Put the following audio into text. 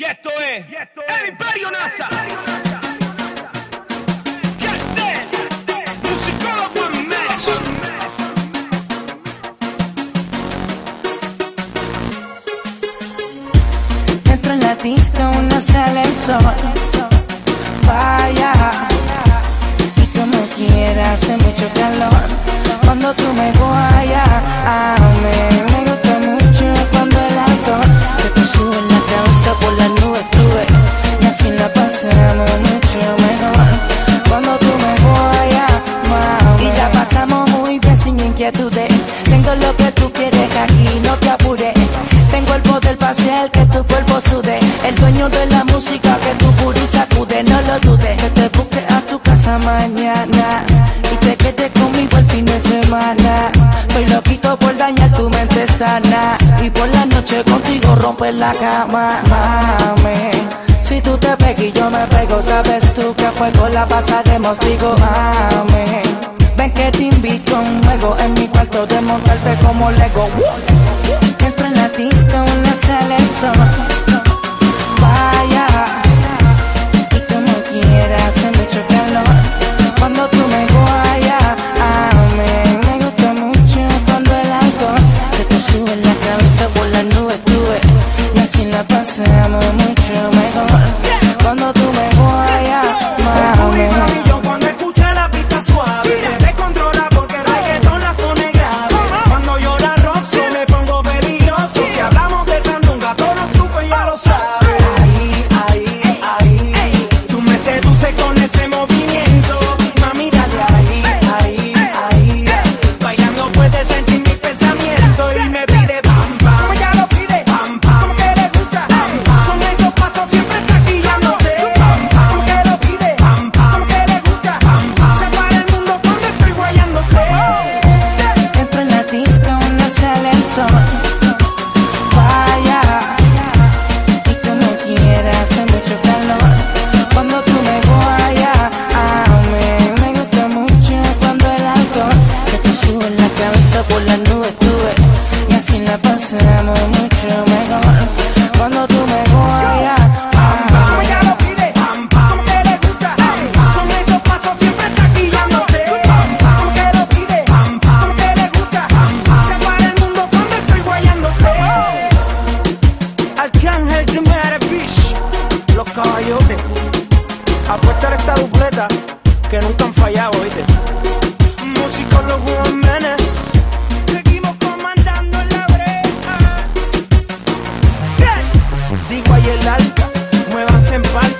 Y esto es el Imperio NASA. Get that. Musicólogo en Mex. Entro en la disco, no sale el sol. Vaya, y como quiera, hace mucho calor. Cuando tú me guayas, dudes. Que te busque a tu casa mañana y te quedes conmigo el fin de semana. Estoy loquito por dañar tu mente sana y por la noche contigo romper la cama, mami. Si tú te pegas y yo me pego, sabes tú que a fuego la pasaremos, digo, mami. Ven que te invito a un juego en mi cuarto de montarte como Lego. Mejor. Cuando tú me guayas, mami. Mami, yo cuando escuché la pista suave Se descontrola porque el reggaetón la pone grave. Cuando llora rosso me pongo peligroso. Si hablamos de sandunga todos los trucos ya lo sabes Ahí, ahí, ahí. Tú me seduces con ese movimiento. Mami, dale ahí, ahí, ahí. Bailando puedes sentir mis pensamientos mundo cuando estoy guayándote. Arcángel de Beach Los caballotes. Apuesta esta dupleta Que nunca han fallado, en pan